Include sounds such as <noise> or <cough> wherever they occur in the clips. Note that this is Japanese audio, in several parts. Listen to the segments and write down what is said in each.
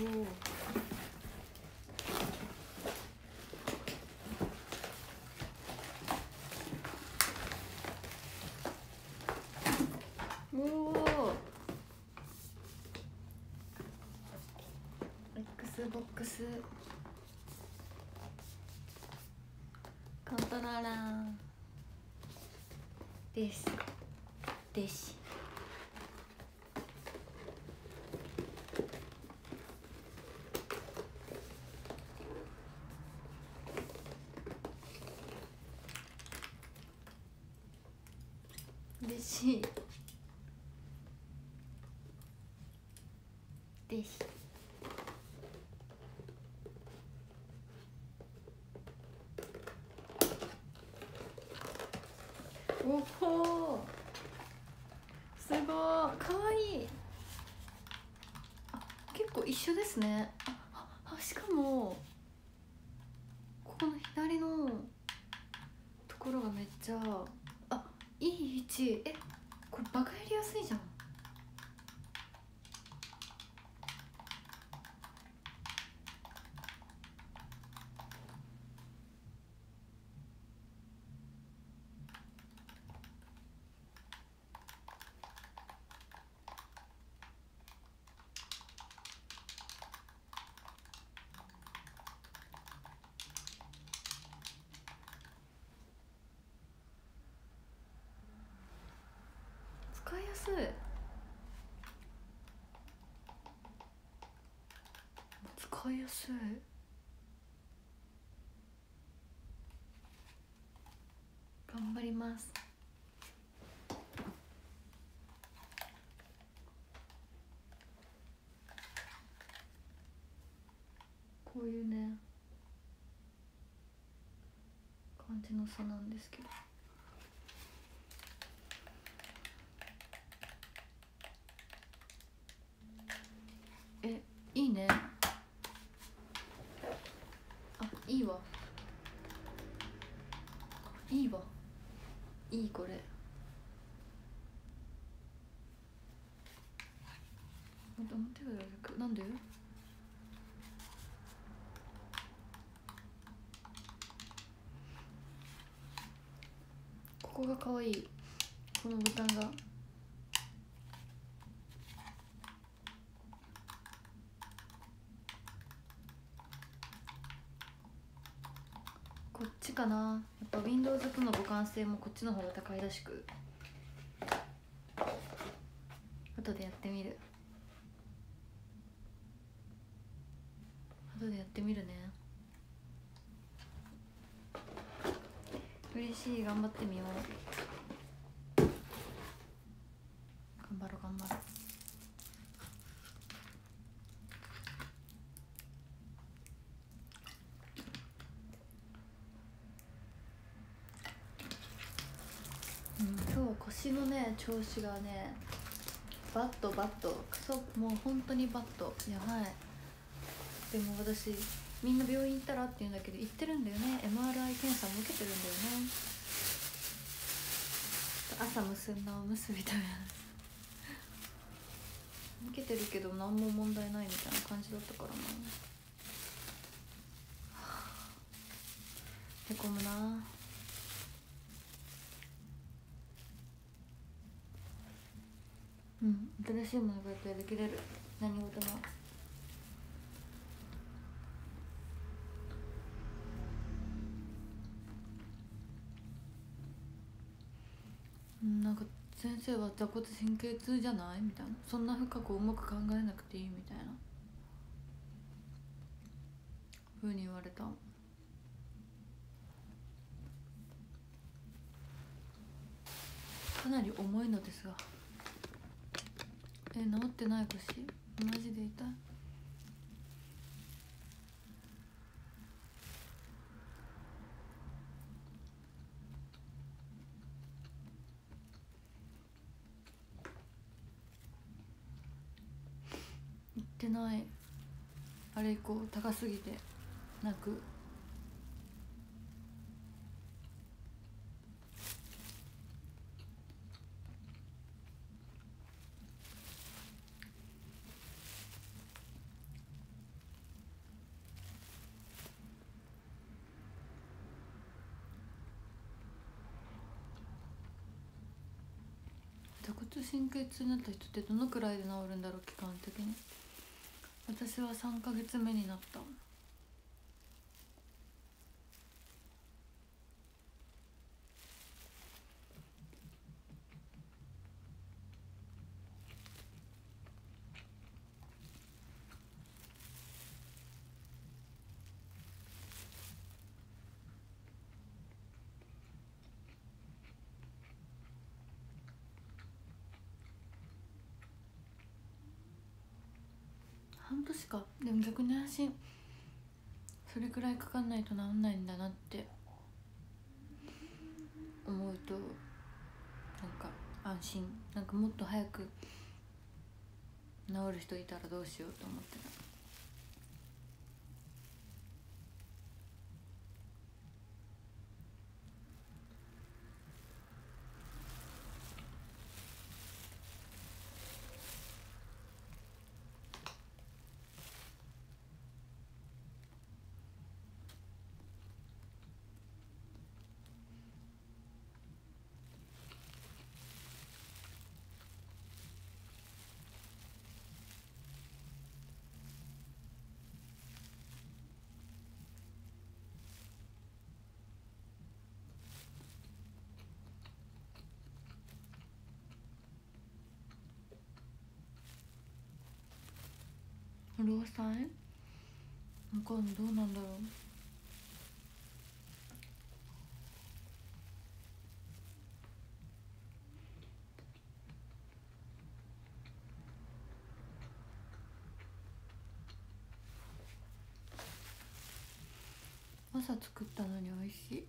おお XBOX コントローラー。です。です嬉しい。です。おほすごいかわいい。あ結構一緒ですねああしかもここの左のところがめっちゃあいい位置えこれバカやりやすいじゃん使いやす。使いやすい。頑張ります。こういうね感じの差なんですけどえいいねあいいわいいわこれ。待って待ってください。なんで？ここが可愛い。このボタンがこっちかなやっぱ Windows との互換性もこっちの方が高いらしく。後でやってみる。後でやってみるね。嬉しい。頑張ってみよう頑張ろう頑張ろううん、そう腰のね調子がねバットバットクソもう本当にバットやばい。でも私みんな病院行ったらって言うんだけど行ってるんだよね。MRI 検査も受けてるんだよね。朝結んだおむすびみたいな受けてるけど何も問題ないみたいな感じだったからな。へこむな。うん。新しいものがやってできれる。何事も。うん。なんか先生は座骨神経痛じゃない？みたいな。そんな深く重く考えなくていいみたいな。ふうに言われた。かなり重いのですが。え治ってない腰マジで痛い。行ってない。あれ以降高すぎて泣く。月痛になった人ってどのくらいで治るんだろう期間的に。私は3ヶ月目になった。年か。でも逆に安心それくらいかかんないと治んないんだなって。思うとなんか安心。なんかもっと早く治る人いたらどうしようと思ってた。労災わかんどうなんだろう？朝作ったのに美味しい。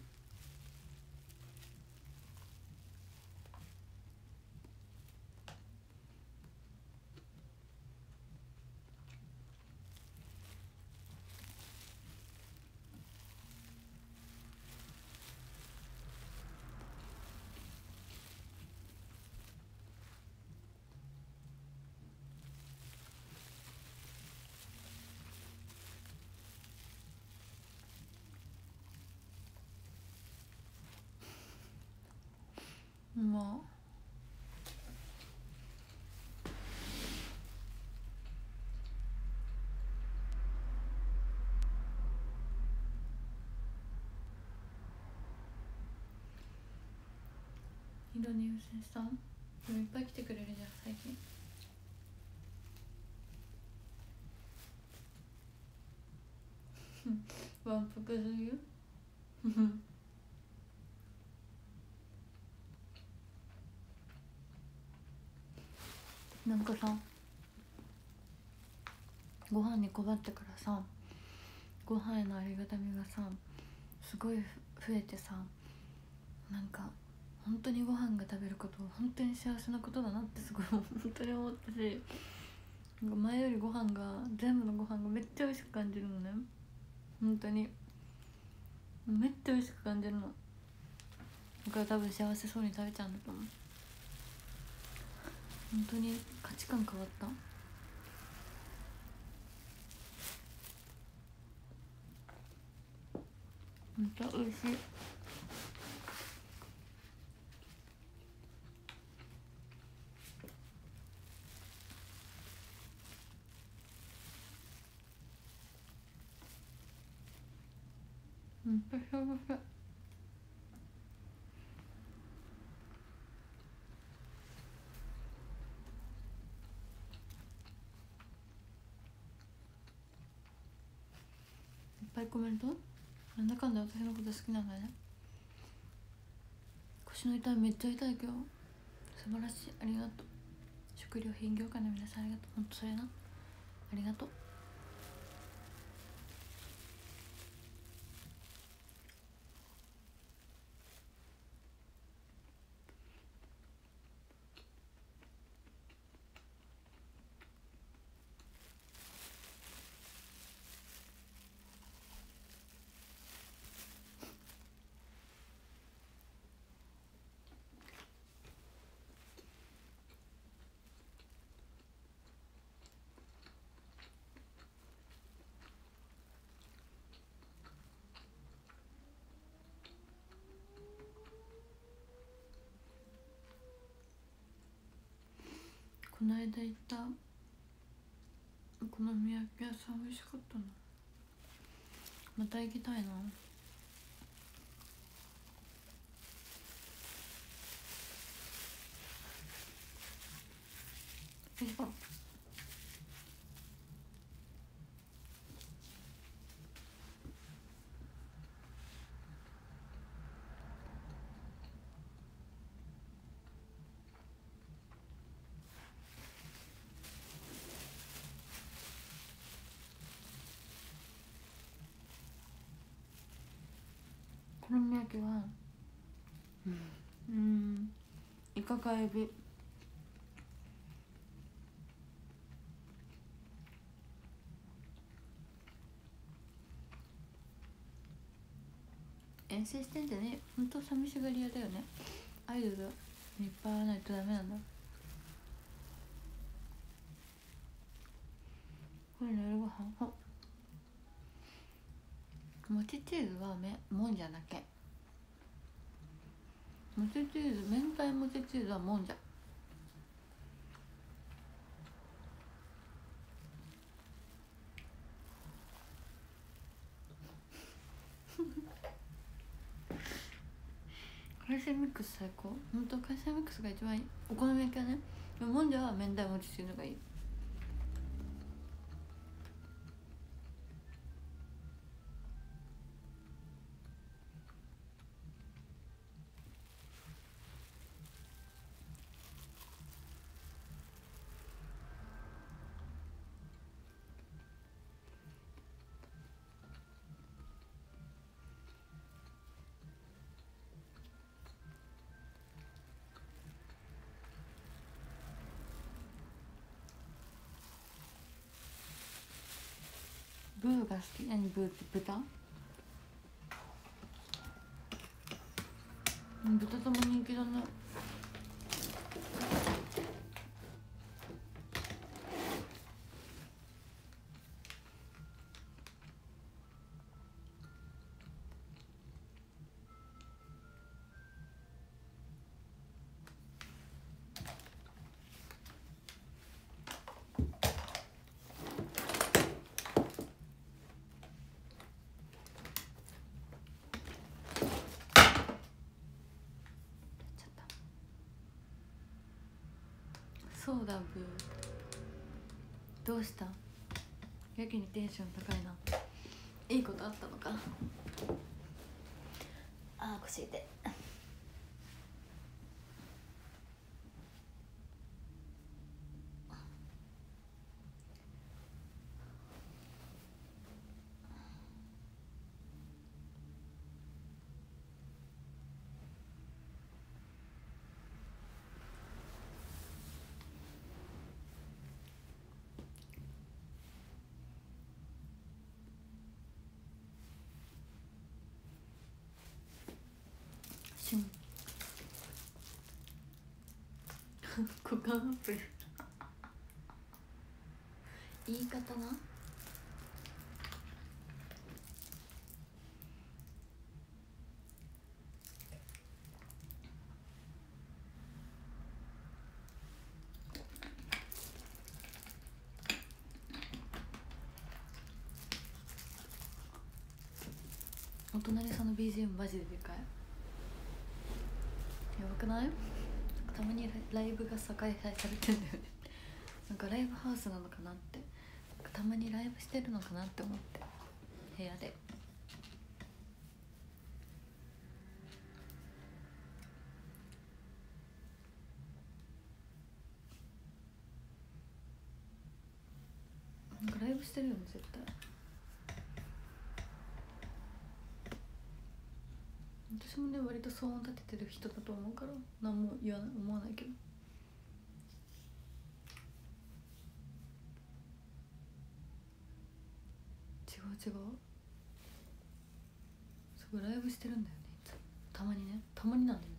<laughs> まあ。井戸に優先さんでもいっぱい来てくれるじゃん最近。わんぱくする？よ <laughs> なんかさご飯に困ってからさご飯へのありがたみがさすごい増えてさなんか本当にご飯が食べること本当に幸せなことだなってすごい <laughs> 本当に思ったしなんか前よりご飯が全部のご飯がめっちゃ美味しく感じるのね。本当に。めっちゃ美味しく感じるの。だから多分幸せそうに食べちゃうんだと思う。本当に価値観変わった？本当美味しい。うんと幸せいっぱいコメント？なんだかんだ私のこと好きなんだね。腰の痛いめっちゃ痛い今日。素晴らしい。ありがとう。食料品業界の皆さんありがとう。ほんとそれな。ありがとう。この間行ったお好み焼き屋さん美味しかったなまた行きたいなよいしょみ焼きはうんイカかエビ。遠征してんじゃねほんと寂しがり屋だよね。アイドルいっぱい会わないとダメなんだ。これ夜ご飯。ほもちチーズはめもんじゃだけ。もちチーズ明太もちチーズはもんじゃ。海鮮ミックス最高。ほんと海鮮ミックスが一番いい。お好み焼きはね。ももんじゃは明太もちチーズがいい。好き何ブって豚？豚とも人気だね。そうだブー。どうした？やけにテンション高いな。いいことあったのか？ああ腰痛いシュン言い方なお隣さんの BGM マジででかい。やばくない？たまにライブがさ開催されてんだよね。<laughs> なんかライブハウスなのかなって。たまにライブしてるのかなって思って。部屋で。なんかライブしてるよね絶対。私もね割と騒音立ててる人だと思うから何も言わない思わないけど。違う違う。すごいライブしてるんだよねいつたまにね。たまになんだよね。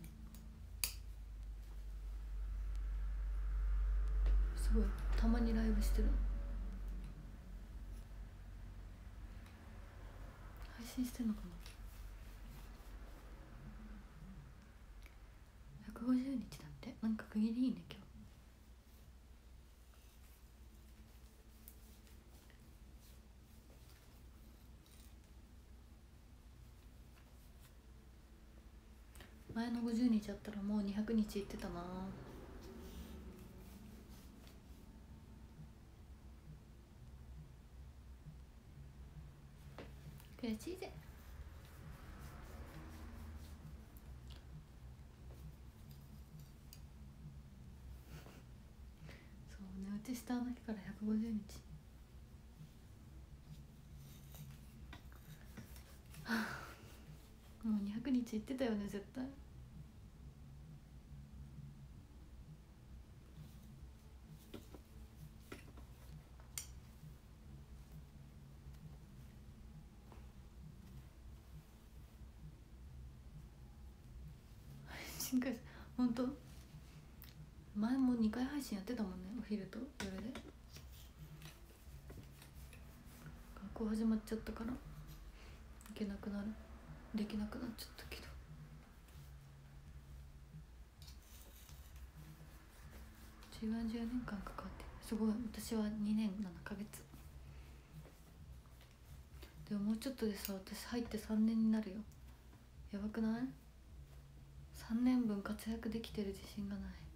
すごいたまにライブしてる配信してんのかな？150日だって。なんか区切りいいね今日。前の50日あったらもう200日いってたな。悔しいぜそうねうち下の日から150日。はあ。もう200日いってたよね絶対。<laughs> 新幹線本当？前も2回配信やってたもんね。昼と夜で？学校始まっちゃったから行けなくなる？できなくなっちゃったけど。10年10年間かかってすごい。私は2年7ヶ月。でももうちょっとでさ私入って3年になるよ。やばくない ?3 年分活躍できてる自信がない。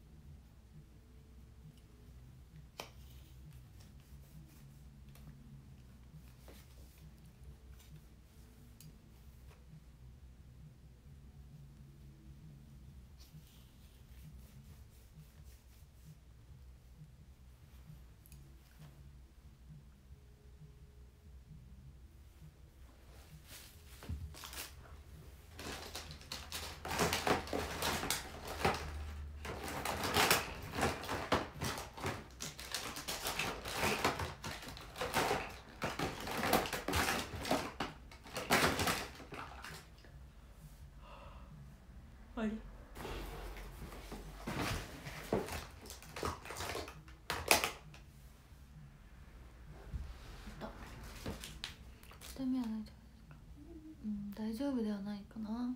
丈夫ではないかな。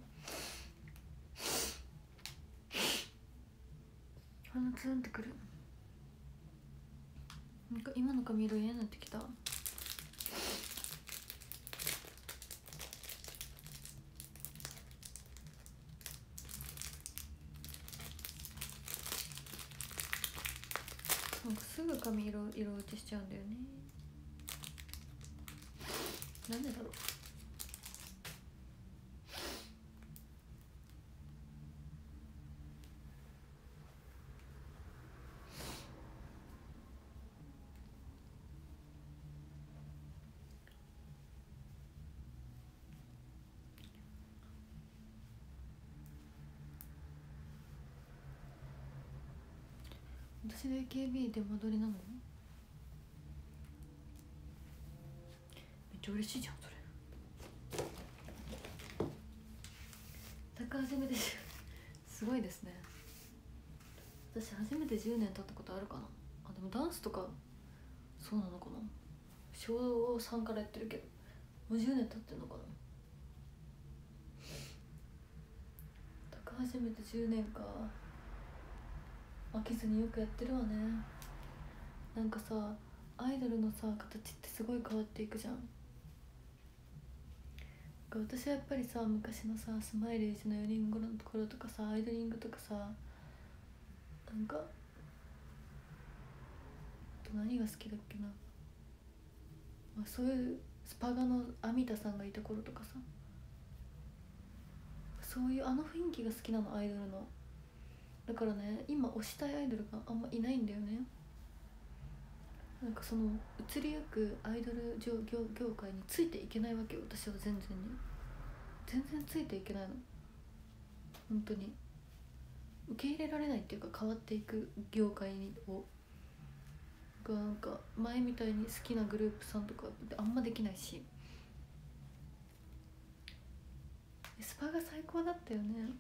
鼻ツンってくる。なんか今の髪色嫌になってきた。なんかすぐ髪色色落ちしちゃうんだよねなんでだろう私で AKB 出戻りなの？めっちゃ嬉しいじゃんそれ。高初めてすごいですね。私初めて10年経ったことあるかな。あでもダンスとかそうなのかな。小3からやってるけど。もう10年経ってんのかな。高初めて10年か。飽きずによくやってるわね。なんかさアイドルのさ形ってすごい変わっていくじゃん。なんか私はやっぱりさ昔のさスマイレージの4人頃のところとかさアイドリングとかさなんか何が好きだっけな、まあ、そういうスパガのアミタさんがいた頃とかさ。そういうあの雰囲気が好きなのアイドルの。だからね今推したいアイドルがあんまいないんだよね。なんかその移りゆくアイドル業業業界についていけないわけ私は全然に。全然ついていけないの。本当に。受け入れられないっていうか変わっていく業界を。がなんか前みたいに好きなグループさんとかってあんまできないし。スパが最高だったよね。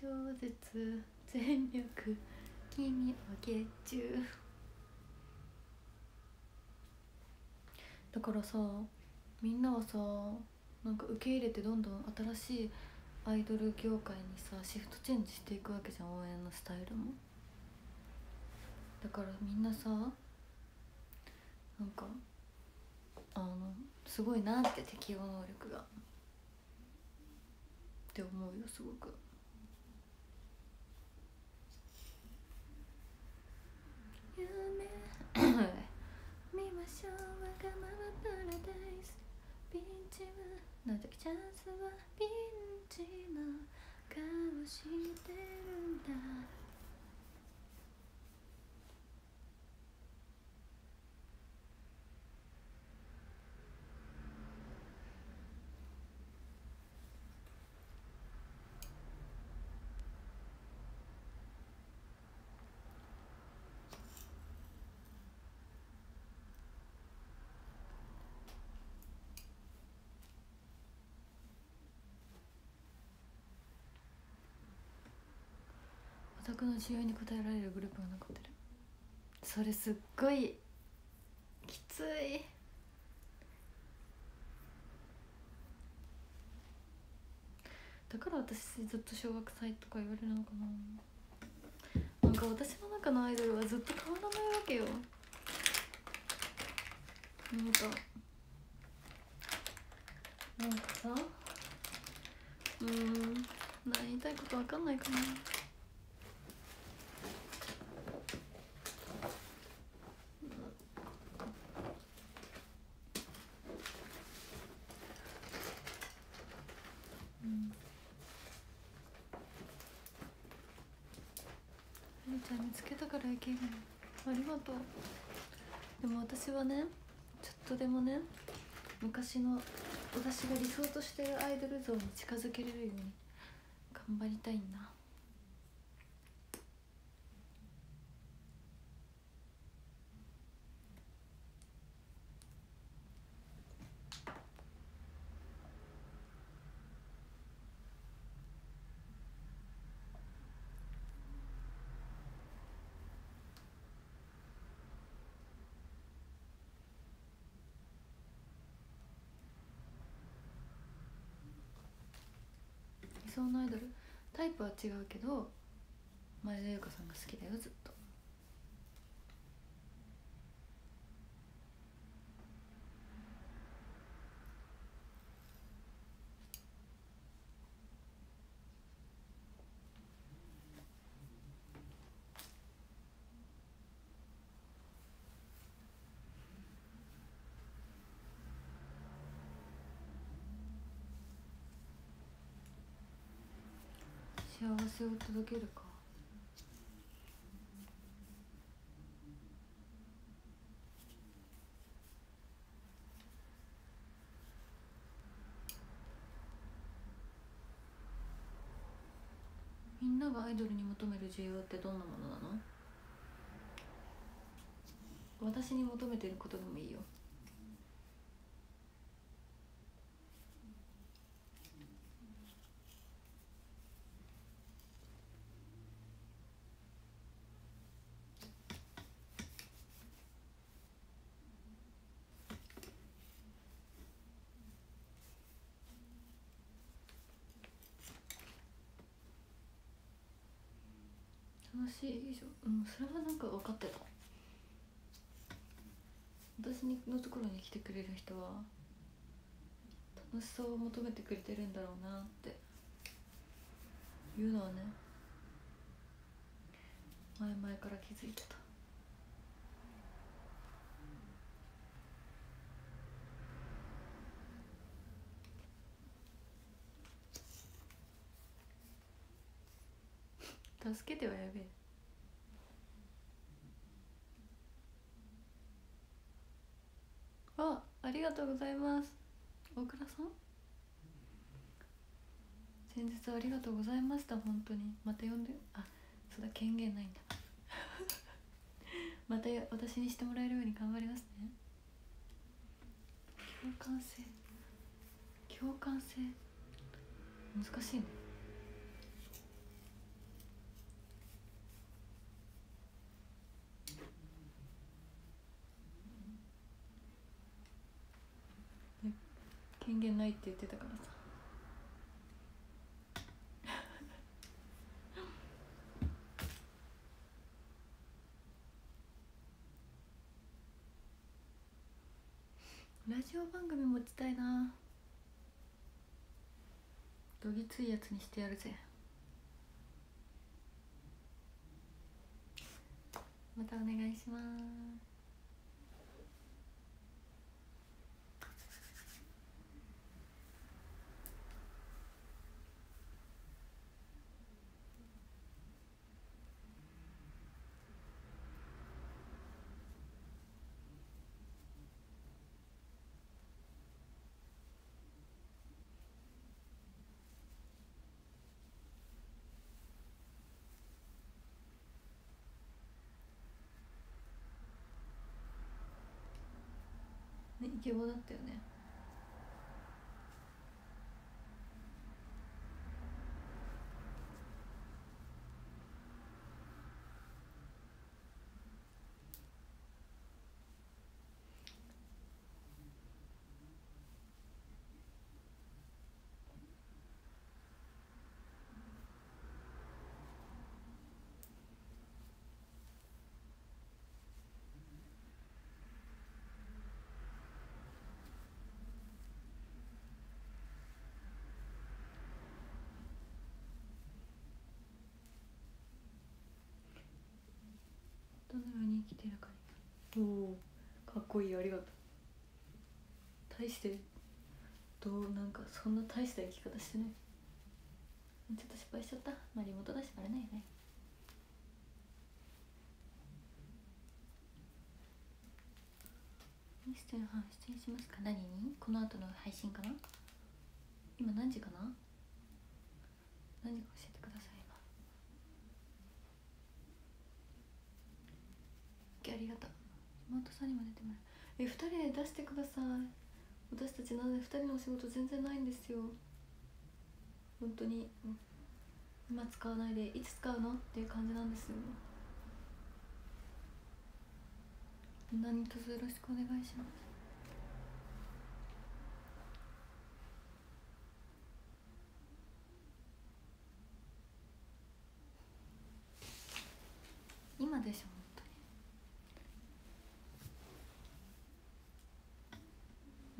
超絶全力君を月中だからさみんなはさなんか受け入れてどんどん新しいアイドル業界にさシフトチェンジしていくわけじゃん応援のスタイルも。だからみんなさなんかあのすごいなって適応能力が。って思うよすごく。夢見ましょうわがままパラダイス。ピンチはの時チャンスはピンチの顔してるんだ。の需要に応えられるグループが残ってるそれすっごいきつい。だから私ずっと小学祭とか言われるのかな。なんか私の中のアイドルはずっと変わらないわけよ。なんかなんかさうん何言いたいことわかんないかなうんんちゃん見つけたからいけるありがとう。でも私はねちょっとでもね昔の私が理想としてるアイドル像に近づけれるように頑張りたいんだ理想のアイドルタイプは違うけど前田優香さんが好きだよずっと幸せを届けるか。みんながアイドルに求める需要ってどんなものなの？私に求めてることでもいいよ。しい以上うんそれはなんか分かってた。私のところに来てくれる人は楽しさを求めてくれてるんだろうなっていうのはね前々から気づいてた。助けてはやべえ。あありがとうございます。大倉さん？先日ありがとうございました本当に。また呼んで。あそうだ権限ないんだ。<laughs> また私にしてもらえるように頑張りますね。共感性。共感性。難しいね。権限ないって言ってたからさ。ラジオ番組持ちたいな。どぎついやつにしてやるぜ。またお願いしますねイケボだったよね。に生きてるかにおおかっこいいありがとう。大してどうなんかそんな大した生き方してない。ちょっと失敗しちゃった。まあリモートだしバレないよね。ミステンハン出演しますか？何に？この後の配信かな？今何時かな？何時か教えてください。今ありがとう。妹さんにも出てもらう。え二人で出してください。私たちなぜ二人のお仕事全然ないんですよ。本当に。今使わないでいつ使うのっていう感じなんですよ。何卒よろしくお願いします。今でしょ本当に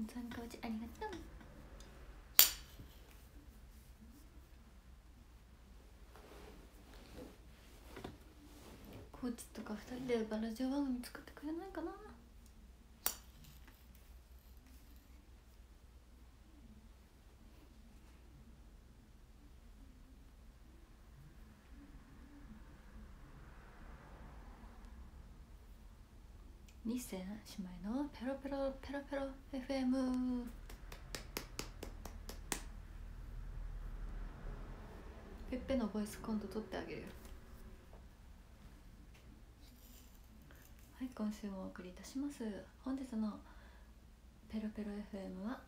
参加うちありがとう。コーチとか二人でバラジオ番組作ってくれないかな？二千姉妹のペロペロペロペロ FM ペッペのボイス今度撮ってあげるよ。はい今週もお送りいたします。本日のペロペロ FM は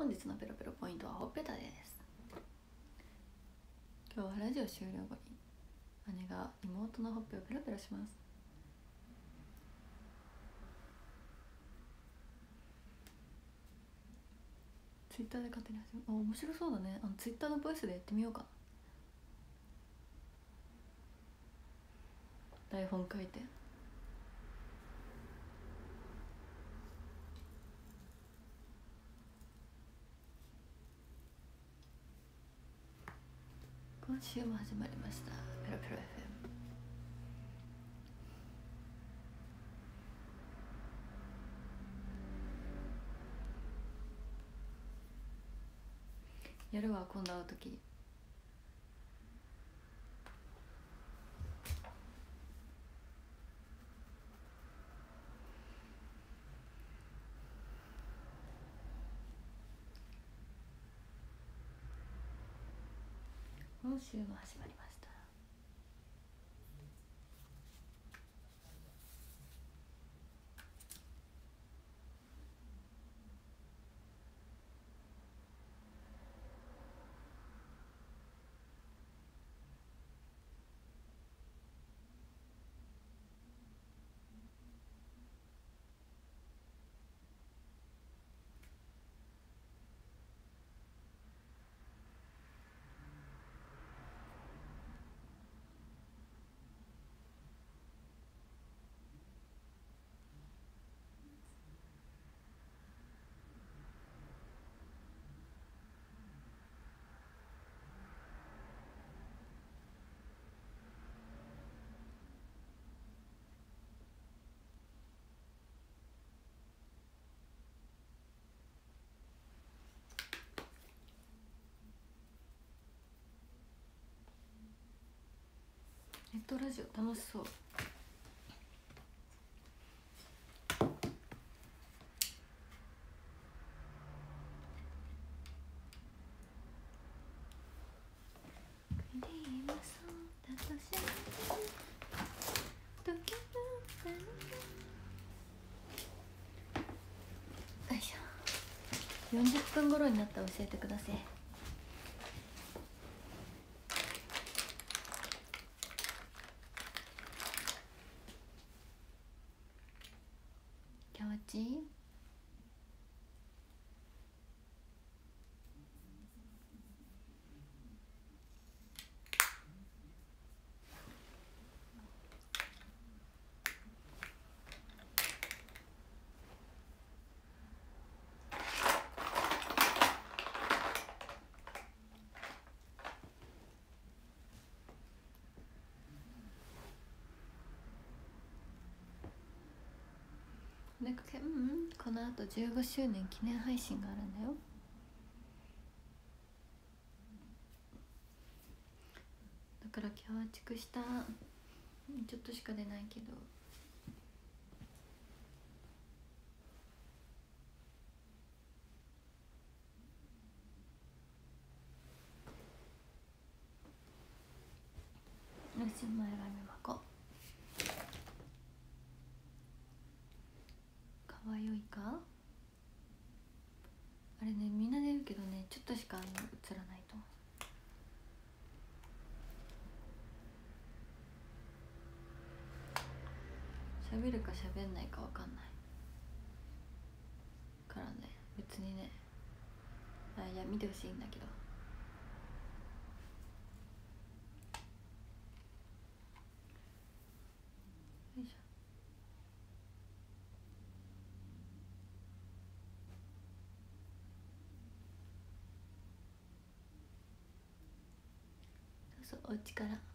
本日のペロペロポイントはほっぺたです。今日はラジオ終了後に姉が妹のほっぺをペロペロします。ツイッターで勝手に始めあ面白そうだね。あのツイッターのボイスでやってみようか台本書いて。今週も始まりました。ペロペロ FM やるわ今度会う時。今週も始まりましたネットラジオ楽しそう。40分頃になったら教えてください。行なんかうんうんこのあと15周年記念配信があるんだよ。だからキャワチクした。ちょっとしか出ないけどよし前髪巻こうかわよいかあれねみんなで言うけどねちょっとしかあの映らないと。喋るか喋んないかわかんない。からね。別にね。あいや見てほしいんだけど。よいしょ。そうお家から。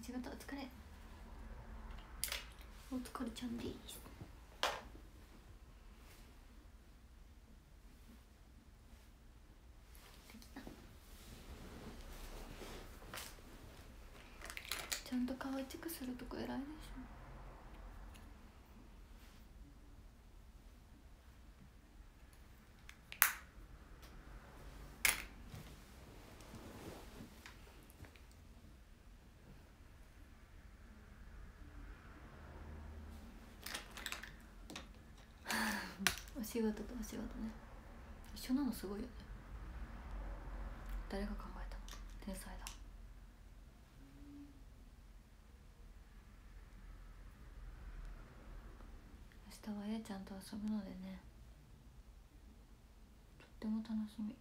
仕事お疲れ。お疲れちゃんです。ちゃんと顔チェックするとこ偉いでしょお仕事とお仕事ね。一緒なのすごいよね。誰が考えたの？天才だ。明日は A ちゃんと遊ぶのでね。とっても楽しみ。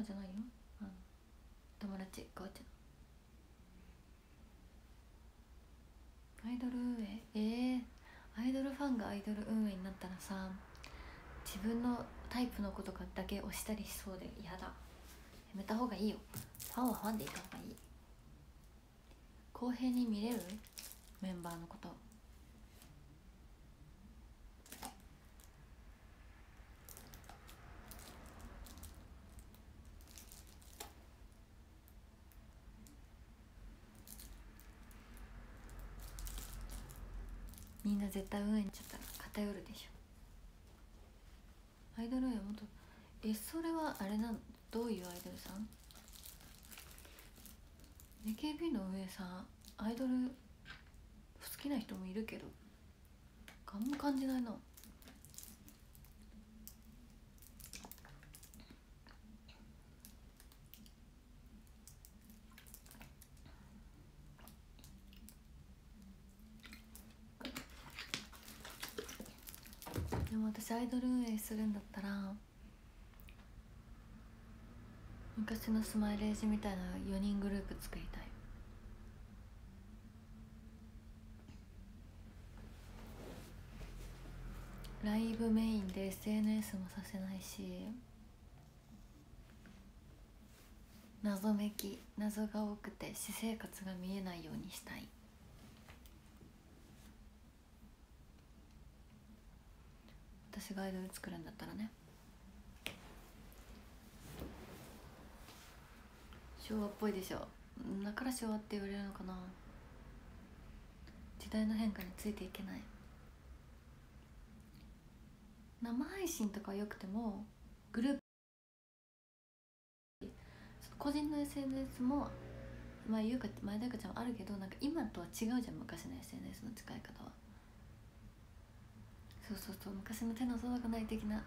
マじゃないよ。あの友達かわちゃんアイドル運営？えー、アイドルファンがアイドル運営になったらさ自分のタイプの子とかだけ押したりしそうで嫌だ。やめた方がいいよ。ファンはファンでいた方がいい。公平に見れる？メンバーのこと。絶対運営にちょっと偏るでしょ。アイドル運営もっとえそれはあれなの？どういうアイドルさん？AKB の上さんアイドル好きな人もいるけど何も感じないなアイドル運営するんだったら昔のスマイレージみたいな4人グループ作りたい。ライブメインで SNS もさせないし謎めき謎が多くて私生活が見えないようにしたい。私がアイドル作るんだったらね。昭和っぽいでしょ。だから昭和って言われるのかな。時代の変化についていけない。生配信とかはよくてもグループ個人の SNS もまあ優香前田優香ちゃんはあるけどなんか今とは違うじゃん昔の SNS の使い方は。そうそうそう昔の手の届かない的な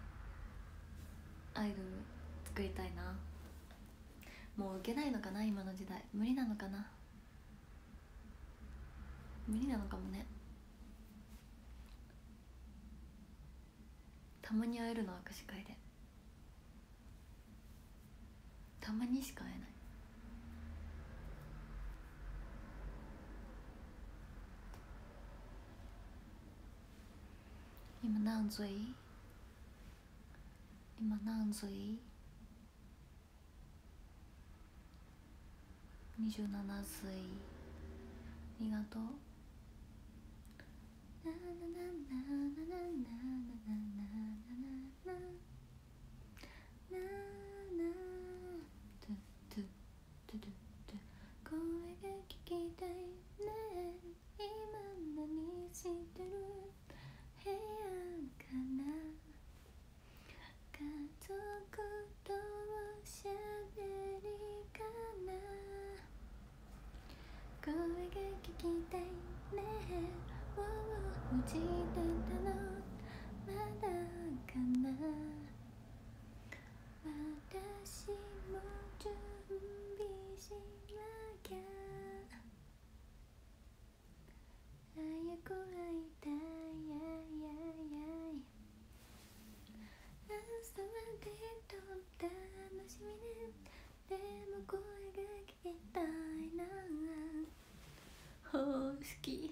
アイドル作りたいな。もう受けないのかな今の時代。無理なのかな。無理なのかもね。たまに会えるの握手会で。たまにしか会えない。今何歳今何歳 ?27 歳ありがとうなななななななななななななトゥトゥトゥトゥトゥ声が聞きたいね今何してる部屋かな家族とおしゃべりかな。声が聞きたいね。を打ち立てたのまだかな。私も準備しなきゃ早く会いたいやいやいやい朝までと楽しみねでも声が聞きたいなほう好き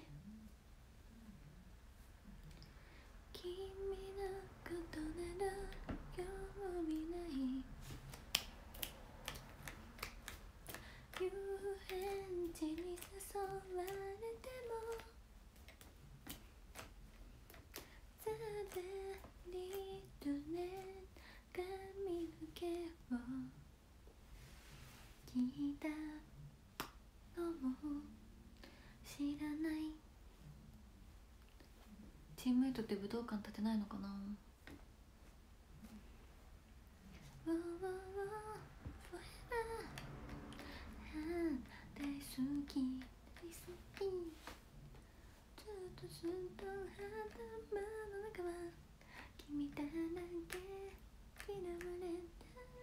君のことなら興味ない遊園地に誘われてもザザリとね髪の？毛を聞いたの？も知らないチームメイトって武道館建てないの？かなわわわー forever あー大好きずと頭の中は君だらけ嫌われたら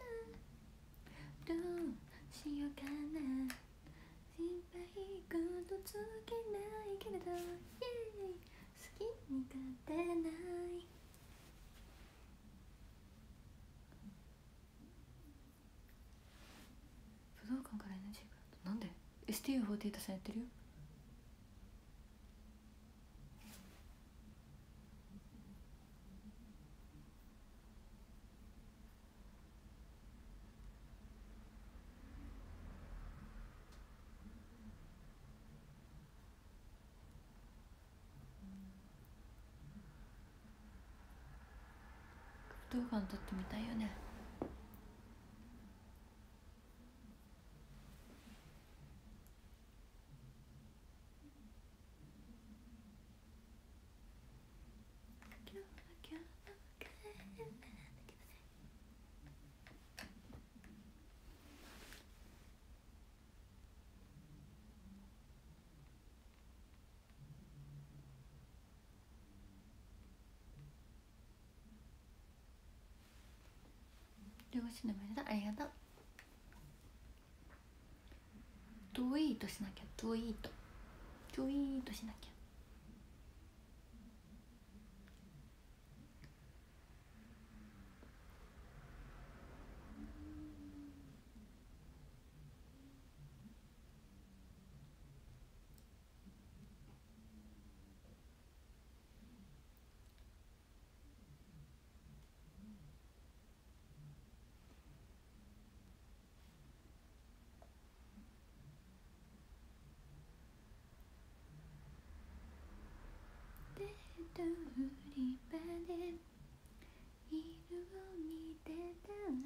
どうしようかな。心配事つけな。いけれど好きに立てな。い武道館から NG な。んで STU48 さんやってるよってみたいよね両親の前だありがとう。ツイートしなきゃ？ツイートツイートしなきゃ？と売り場で色を見てたら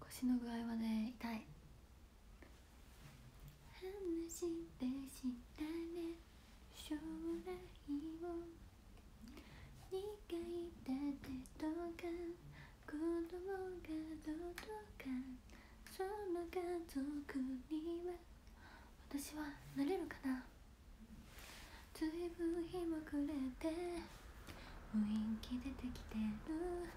腰の具合はね痛い。話してしたね。将来を。描いた手とか子供がどうとかその家族には私はなれるかな？ずいぶん日も暮れて雰囲気出てきてる。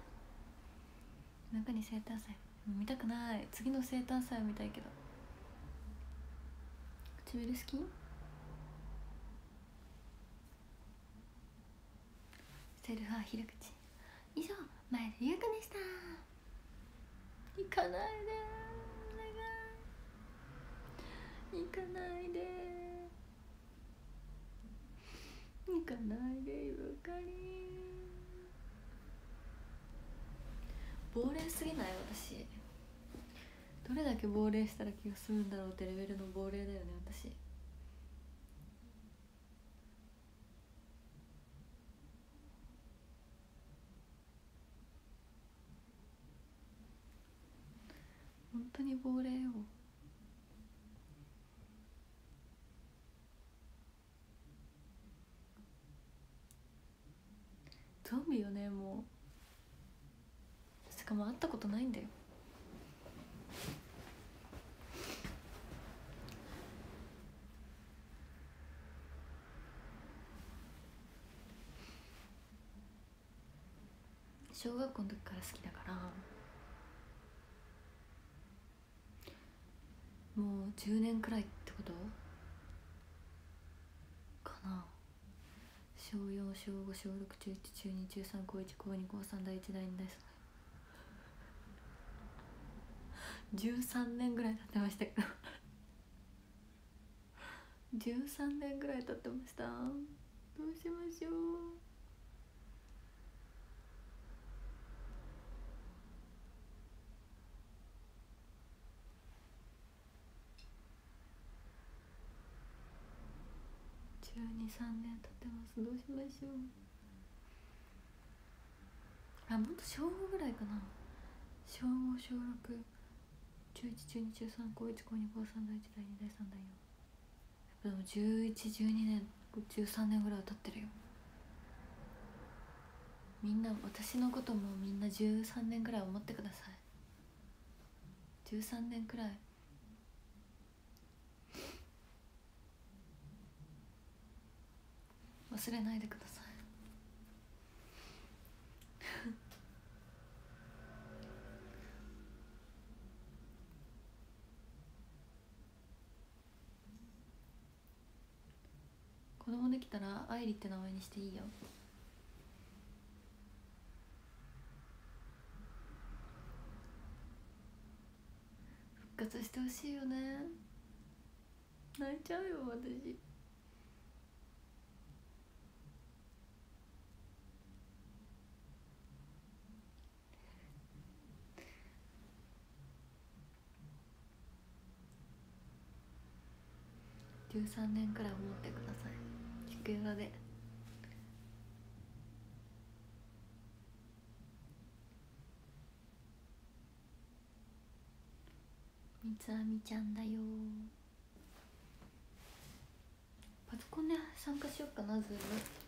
中に生誕祭。見たくない。次の生誕祭を見たいけど。唇好き？セルフは開口以上前でゆうかでした。行かないで行かないで。行かないでゆかり亡霊すぎない？私。どれだけ亡霊したら気が済むんだろうってレベルの亡霊だよね私。本当に亡霊よゾンビよねもう。しかも会ったことないんだよ。小学校の時から好きだから。もう10年くらいってこと？かな。小4小5小6中1中2中3高1高2高3第1第2第3 13年ぐらい経ってましたけど13年ぐらい経ってましたどうしましょう年経ってます。どうしましょう。あもっと小5ぐらいかな。小5小6中1中2中3高1高2高3第1第2第3第4でも1112年13年ぐらいは経ってるよ。みんな私のこともみんな13年ぐらい思ってください。13年くらい忘れないでください。<laughs> 子供できたら愛理って名前にしていいよ。復活してほしいよね。泣いちゃうよ私。13年くらい思ってください。菊枝で。三つ編みちゃんだよ。パソコンで参加しよっかなズーム。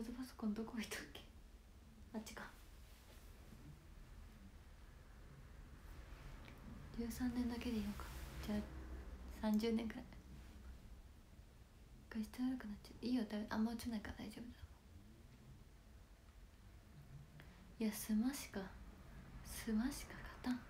Windows パソコンどこ置いたっけ？あっちか13年だけでいいのか。じゃあ30年くらい。画質悪くな？っちゃういいよだあんま映んないから大丈夫だ。いやスマしか。スマしか勝たん。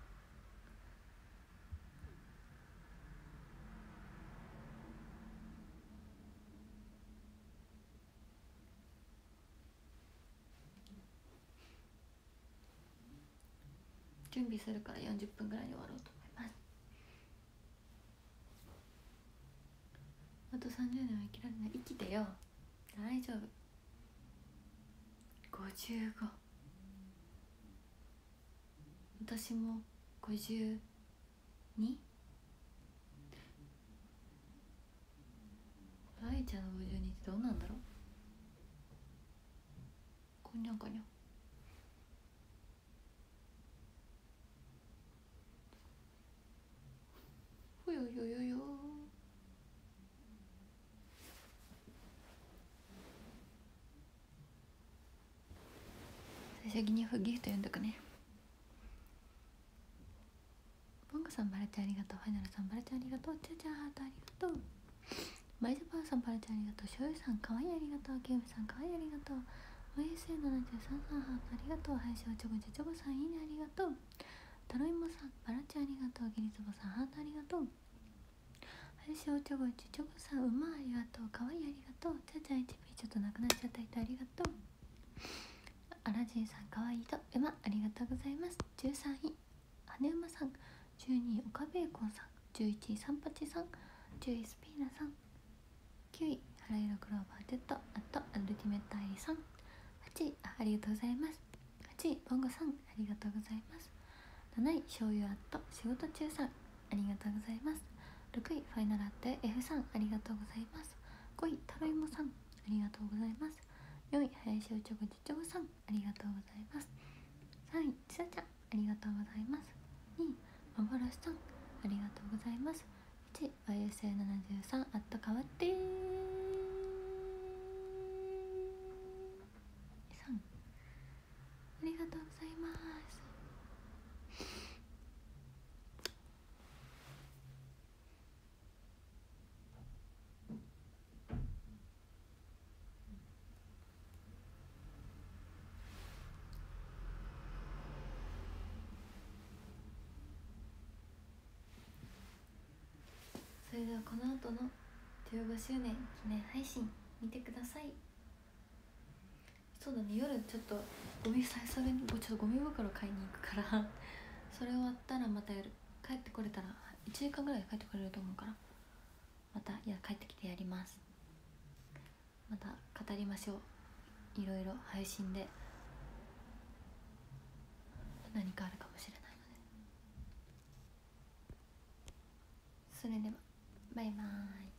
準備するから40分ぐらいに終わろうと思います。あと30年は生きられない。生きてよ。大丈夫。55私も 52? 愛ちゃんの52ってどうなんだろう。こんにゃんこにゃん。ほよよよよ。最初にフギフト読んどくね。ボンガさんバレてありがとう。ファイナルさんバレてありがとう。チャチャハートありがとう。マイズパーさんバレてありがとう。しょうゆさんかわいいありがとう。ゲームさんかわいいありがとう。OSA73 さんハートありがとう。配信おちょこちょちょこさんいいねありがとう。タロイモさんバラチありがとう。ギリズボさんハートありがとう。配信おちょこちょこさん馬ありがとうかわいいありがとう。ちゃちゃ HP ちょっとなくなっちゃった人ありがとう。アラジンさんかわいいと馬ありがとうございます。13位。羽馬さん。12位。岡ベーコンさん。11位。サンパチさん。10位。スピーナさん。9位。原色クローバー Z あとアルティメットアイリさん。8位。あありがとうございます。8位。ボンゴさん。ありがとうございます。7位。醤油アット。仕事中さん。ありがとうございます。6位ファイナルアット F さんありがとうございます。5位タロイモさんありがとうございます。4位林おちょこちちょさんありがとうございます。3位ちさちゃんありがとうございます。2位幻さんありがとうございます。1位 YSA73 あったかわって3ありがとうございますそれではこの後の15周年記念配信見てください。そうだね夜ちょっとゴミ再それにちょっとゴミ袋買いに行くから。<laughs> それ終わったらまたやる帰ってこれたら1時間ぐらいで帰ってこれると思うから。またいや帰ってきてやります。また語りましょう。いろいろ配信で。何かあるかもしれないので。それでは。バイバイ。